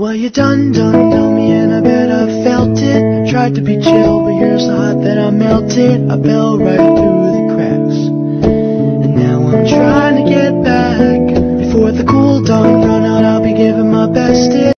Well, you done done done me and I bet I felt it. Tried to be chill, but you're so hot that I melted. I fell right through the cracks. And now I'm trying to get back. Before the cool dawn run out, I'll be giving my best.